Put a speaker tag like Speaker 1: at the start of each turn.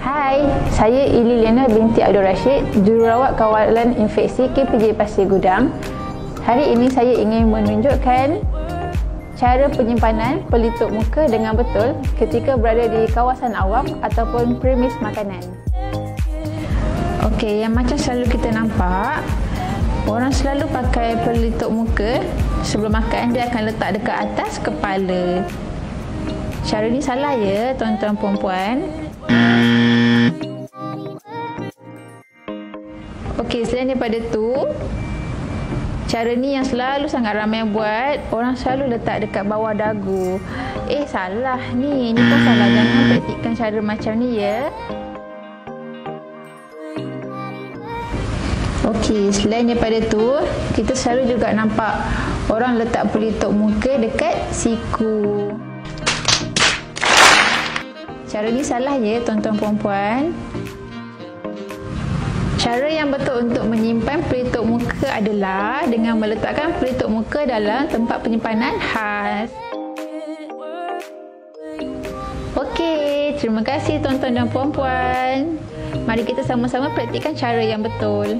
Speaker 1: Hai, saya Ili Lena binti Abdul Rashid, Jururawat Kawalan Infeksi KPJ Pasir Gudang. Hari ini saya ingin menunjukkan cara penyimpanan pelitup muka dengan betul ketika berada di kawasan awam ataupun premis makanan. Okey, yang macam selalu kita nampak, orang selalu pakai pelitup muka sebelum makan dia akan letak dekat atas kepala. Cara ni salah ya, tuan-tuan puan-puan. Okey, selain daripada tu, cara ni yang selalu sangat ramai buat, orang selalu letak dekat bawah dagu. Eh, salah ni. Ni pun salah. Jangan praktikkan cara macam ni ya. Okey, selain daripada tu, kita selalu juga nampak orang letak pelitup muka dekat siku. Cara ni salah ya tuan-tuan puan-puan. Cara yang betul untuk menyimpan pelitup muka adalah dengan meletakkan pelitup muka dalam tempat penyimpanan khas. Okey, terima kasih tuan-tuan dan puan-puan. Mari kita sama-sama praktikkan cara yang betul.